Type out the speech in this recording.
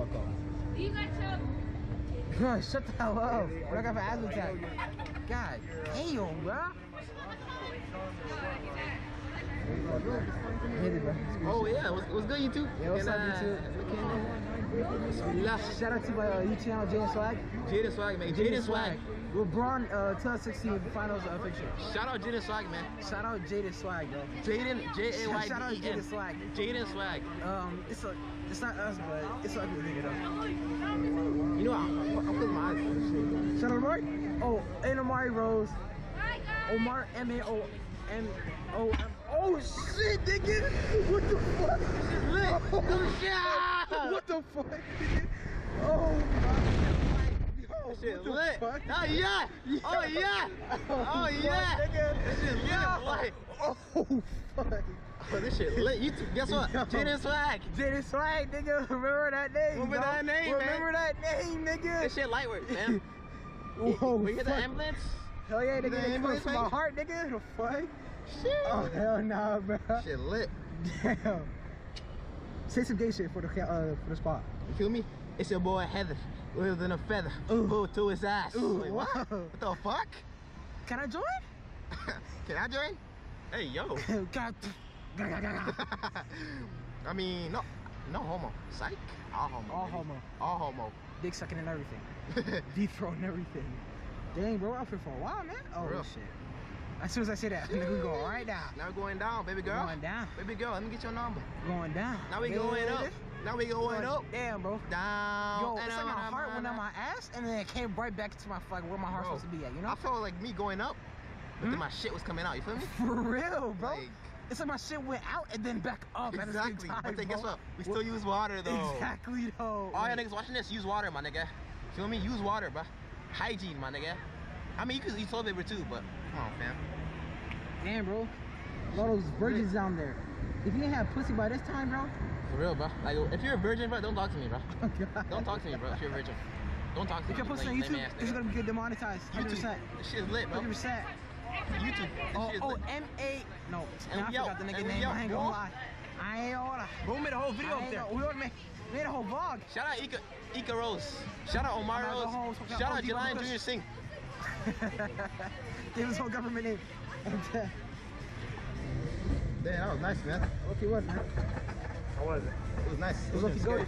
fuck up. You got your Bro, shut the hell up. What I got for asthma attack? God damn, bro. Hit it, bro. Oh yeah, what's, what's good YouTube? Yeah, what's And, up, uh, Bismillah. Shout out to my uh, YouTube channel, Jaden Swag. Jaden Swag, man. Jaden Swag. LeBron uh, 2016 finals uh, picture. Shout out Jaden Swag, man. Shout out Jaden Swag, bro. Jaden, J A Y Shout out D E Jaden Swag. Jaden Swag. Um, it's a, it's not us, but it's ugly nigga though. You know, I'm, I'm closing my eyes for this shit. Shout out Amari. Oh, and Amari Rose. Omar M A O M O M. Oh shit, nigga! What the fuck? Yeah! What the fuck? Oh my! Yo, Shit what lit. fuck? Oh yeah! Oh yeah! Oh, oh yeah! nigga. This shit lit. Yo. Like, Oh fuck! oh, this shit lit. You guess what? Yo. Jaden Swag. Jaden Swag, nigga. Remember that name? Remember dog. that name, man. Remember that name, nigga. This shit light work, man. Whoa, we get the ambulance? Hell yeah, nigga. The It ambulance, from my heart, nigga. What the fuck? Shit. Oh hell nah, bro. Shit lit. Damn. Say some gay shit for the uh, for the spot. You feel me? It's your boy Heather. Lives in a feather. Ooh. Ooh, to his ass. Ooh, Wait, what? What the fuck? Can I join? Can I join? Hey, yo. God. I mean, no, no homo. Psych. All homo. All baby. homo. All homo. Dick sucking and everything. Deep throat and everything. Dang, bro, out here for a while, man. Oh shit. As soon as I say that, nigga, we going right down. now we're going down, baby girl. Going down. Baby girl, let me get your number. Going down. Now we going up. Now we going up. Damn, bro. Down. Yo, and it's like my heart went on my ass, and then it came right back to my fuck where my heart's Bro, supposed to be at. You know? I felt like me going up, but Hmm? then my shit was coming out. You feel me? For real, bro. Like- it's like my shit went out and then back up at the Exactly. time. But then guess what? We still use water though. Exactly, though. All y'all niggas watching this, use water, my nigga. Feel me? Use water, bro. Hygiene, my nigga. I mean, you could use toilet paper too, but come on, fam. Damn, bro. All those virgins down there. If you ain't have pussy by this time, bro. For real, bro. Like, if you're a virgin, bro, don't talk to me, bro. Don't talk to me, bro. If you're a virgin, don't talk to If me. you're posting on YouTube, this is gonna get demonetized. 100%. YouTube. This shit is lit, bro. 100%. YouTube. This Oh, shit is oh, lit. M A. No, And I forgot the nigga name. I ain't gonna lie. I ain't gonna lie. Bro, we made a whole video up there. gonna, we already made, made a whole vlog. Shout out Ika, Ika Rose. Shout out Omar I'm gonna go home, Rose. Shout out Jelani. Junior Singh. Gave his whole government name. Damn, that was nice, man. okay, what, man? How was it? It was nice. It was lucky good.